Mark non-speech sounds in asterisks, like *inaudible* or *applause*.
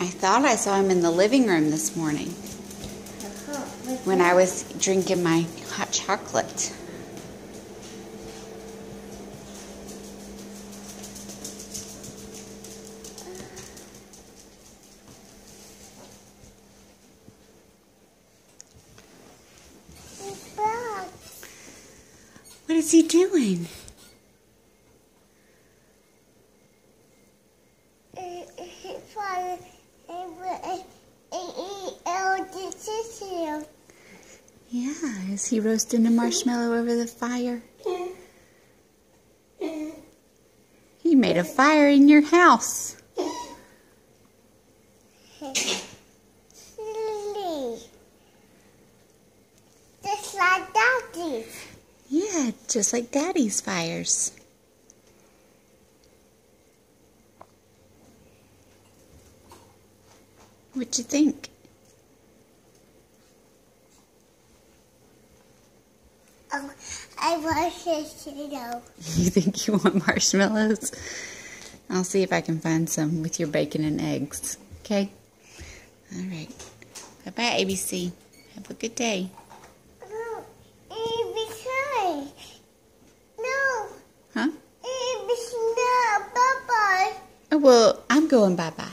I thought I saw him in the living room this morning when I was drinking my hot chocolate. What is he doing? Yeah, is he roasting a marshmallow over the fire? He made a fire in your house. Just like. Yeah, just like Daddy's fires. What'd you think? Um, I want marshmallow. *laughs* You think you want marshmallows? I'll see if I can find some with your bacon and eggs. Okay? All right. Bye-bye, ABC. Have a good day. No, ABC. No, Huh? ABC. No, bye bye. Oh, well, I'm going bye-bye.